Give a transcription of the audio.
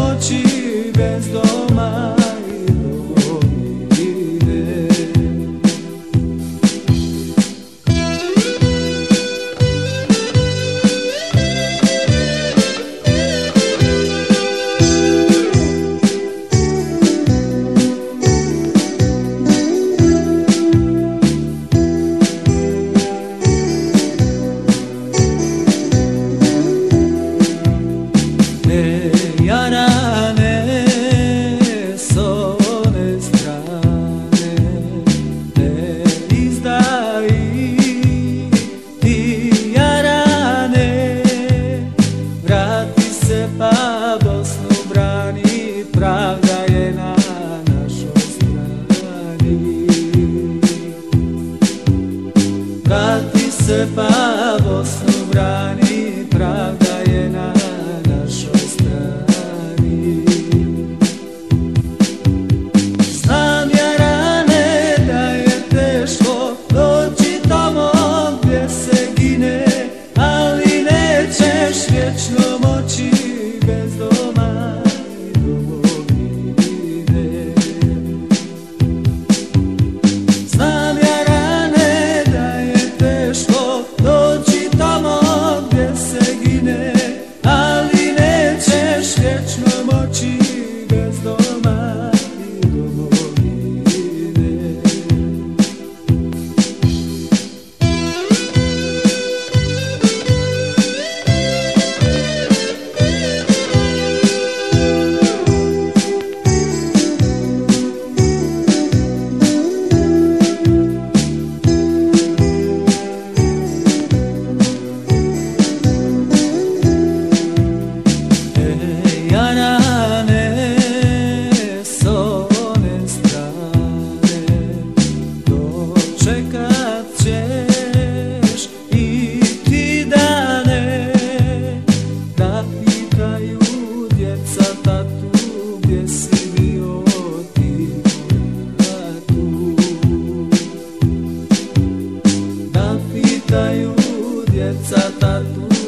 noći bez doma. pravda je na našoj strani. Vrati se pa Bosnu brani pravda tu